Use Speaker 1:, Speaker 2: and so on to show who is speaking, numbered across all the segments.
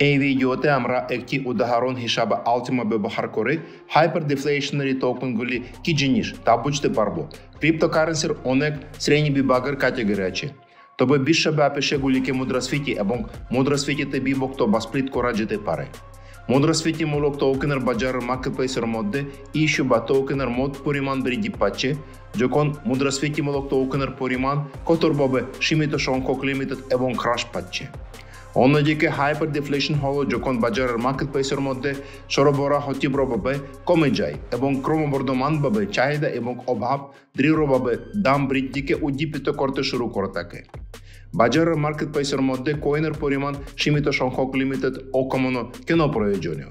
Speaker 1: এই ভিডিওতে আমরা একটি উদাহরণ হিসাবে আলটিমা ব্যবহার করে হাইপার ডিফ্লেশনারি টোকেনগুলি কি জিনিস তা বুঝতে পারব ক্রিপ্টোকারেন্সির অনেক শ্রেণি বিভাগের ক্যাটাগরি আছে তবে বিশ্বব্যাপী সেগুলিকে মুদ্রাস্ফীতি এবং মুদ্রাস্ফীতিতে বিভক্ত বা স্প্লিট করা যেতে পারে মুদ্রাস্ফীতিমূলক টোকেনের বাজারের মার্কেটপ্লেসের মধ্যে ইস্যু বা টোকেনের মোট পরিমাণ বৃদ্ধি পাচ্ছে যখন মুদ্রাস্ফীতিমূলক টোকেনের পরিমাণ কঠোরভাবে সীমিত সংখ্যক লিমিটেড এবং হ্রাস পাচ্ছে অন্যদিকে হাইপার ডিফ্লেশন হলো যখন বাজারের মার্কেটপ্লেসের মধ্যে সরবরাহ তীব্রভাবে কমে যায় এবং ক্রমবর্ধমানভাবে চাহিদা এবং অভাব দৃঢ়ভাবে দাম বৃদ্ধিকে উদ্দীপিত করতে শুরু করে থাকে। বাজারের মার্কেটপ্লেসের মধ্যে কয়েনের পরিমাণ সীমিত সংখ্যক লিমিটেড ও কমানো কেন প্রয়োজনীয়?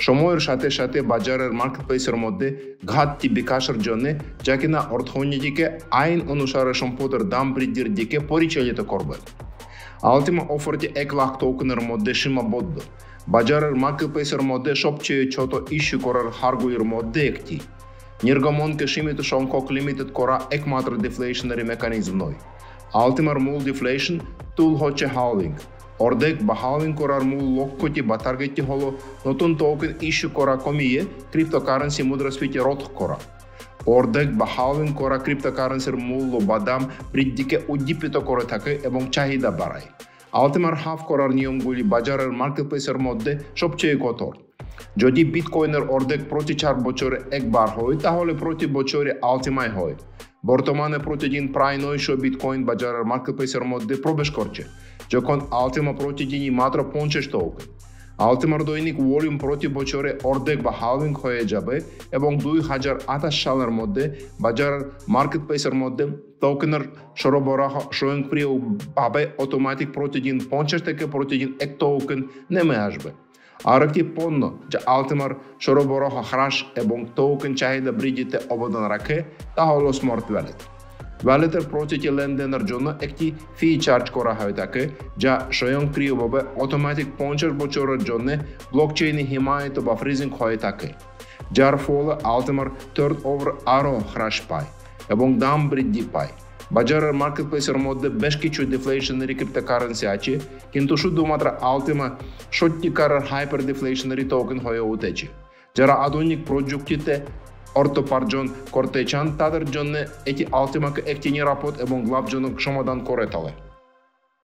Speaker 1: সময়ের সাথে সাথে বাজারের মার্কেটপ্লেসের মধ্যে ঘাটতি বিকাশের জন্য যা কিনা অর্থনীতিকে আইন অনুসারে সম্পদের দাম বৃদ্ধির দিকে পরিচালিত করবে। Altima oferti ek lak tokener moddeşima boddu. Bajarar makıpesir moddeş opçeye çoto işi korar harguyur modde ekti. Ниргамон кешимите шонкок лимитед кора ек матр дефлейшнери механизмной. Алтимар мул дефлейшн тул хоче халвинг. Ордек бахалин корар мул локкоти батаргетти холо, нотун токен иши кора комие, криптокаренси мудрасвите ротх кора. অর্ধেক বা হাউলিং করা ক্রিপ্টোকারেন্সির মূল্য বা দাম বৃদ্ধিকে উদ্দীপিত করে থাকে এবং চাহিদা বাড়ায়। আলটিমার হাফ করার নিয়মগুলি বাজারের মার্কেটপ্লেসের মধ্যে সবচেয়ে কঠোর। যদি বিটকয়েনের অর্ধেক প্রতি চার বছরে একবার হয়, তাহলে প্রতি বছরে আলটিমায় হয়। বর্তমানে প্রতিদিন প্রায় নয়শো বিটকয়েন বাজারের মার্কেটপ্লেসের মধ্যে প্রবেশ করছে, যখন আলটিমা প্রতিদিনই মাত্র পঞ্চাশ টোকেন আলটিমার দৈনিক ভলিউম প্রতি বছরে অর্ধেক বা হাউলিং হয়ে যাবে এবং দুই হাজার আঠাশ সালের মধ্যে বাজার মার্কেট মার্কেটপ্লেসের মধ্যে টোকেনের সরবরাহ স্বয়ংক্রিয়ভাবে অটোমেটিক প্রতিদিন পঞ্চাশ থেকে প্রতিদিন এক টোকেন নেমে আসবে। আরেকটি পণ্য যা আলটিমার সরবরাহ হ্রাস এবং টোকেন চাহিদা বৃদ্ধিতে অবদান রাখে তা হল স্মার্ট ওয়ালেট ওয়ালেটের প্রতিটি লেনদেনের জন্য একটি ফি চার্জ করা হয়ে থাকে যা স্বয়ংক্রিয়ভাবে অটোমেটিক পঞ্চাশ বছরের জন্য ব্লকচেইনে হিমায়িত বা ফ্রিজিং হয়ে থাকে যার ফলে আলটিমার টার্ন ওভার আরও হ্রাস পায় এবং দাম বৃদ্ধি পায় বাজারের মার্কেটপ্লেসের মধ্যে বেশ কিছু ডিফ্লেশনারি ক্রিপ্টোকারেন্সি আছে কিন্তু শুধুমাত্র আলটিমা সত্যিকারের হাইপার ডিফ্লেশনারি টোকেন হয়ে উঠেছে যারা আধুনিক প্রযুক্তিতে অর্থোপার্জন করতে চান তাদের জন্য এটি আলটিমাকে একটি নিরাপদ এবং লাভজনক সমাধান করে তোলে